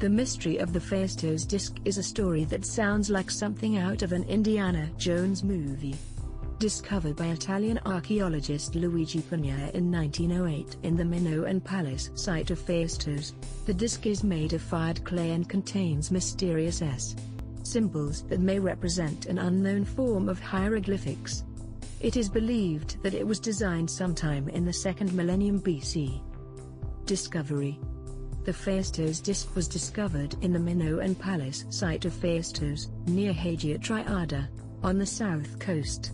The mystery of the Phaistos disc is a story that sounds like something out of an Indiana Jones movie. Discovered by Italian archaeologist Luigi Pernier in 1908 in the Minoan Palace site of Phaistos, the disc is made of fired clay and contains mysterious S symbols that may represent an unknown form of hieroglyphics. It is believed that it was designed sometime in the second millennium BC. Discovery The Phaistos disc was discovered in the Minoan Palace site of Phaistos, near Hagia Triada, on the south coast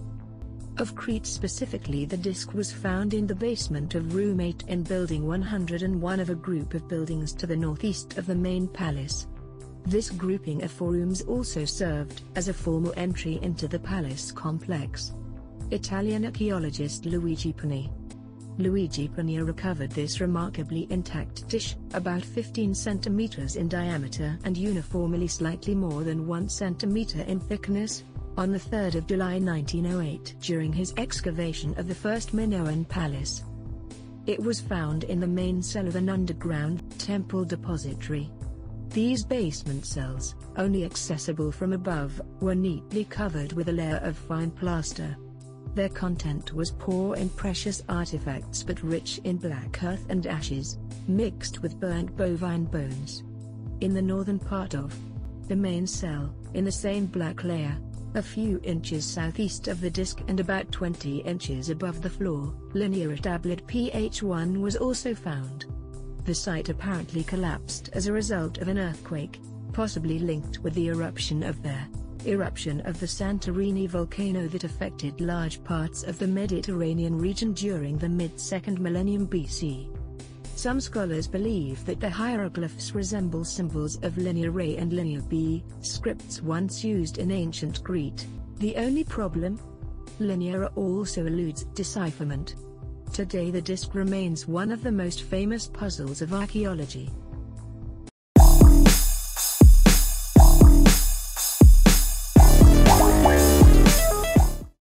of Crete specifically the disc was found in the basement of room 8 in building 101 of a group of buildings to the northeast of the main palace. This grouping of four rooms also served as a formal entry into the palace complex. Italian archaeologist Luigi Pernier. Luigi Pernier recovered this remarkably intact dish, about 15 centimeters in diameter and uniformly slightly more than 1 centimeter in thickness, on the 3rd of July 1908 during his excavation of the first Minoan palace. It was found in the main cell of an underground temple depository. These basement cells, only accessible from above, were neatly covered with a layer of fine plaster. Their content was poor in precious artifacts but rich in black earth and ashes, mixed with burnt bovine bones. In the northern part of the main cell, in the same black layer, a few inches southeast of the disc and about 20 inches above the floor, linear tablet pH1 was also found. The site apparently collapsed as a result of an earthquake, possibly linked with the eruption of the eruption of the Santorini volcano that affected large parts of the Mediterranean region during the mid-2nd millennium BC. Some scholars believe that the hieroglyphs resemble symbols of linear A and linear B, scripts once used in ancient Crete. The only problem? Linear A also eludes decipherment. Today the disc remains one of the most famous puzzles of archaeology.